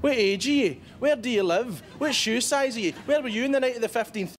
What age are you? Where do you live? What shoe size are you? Where were you in the night of the 15th?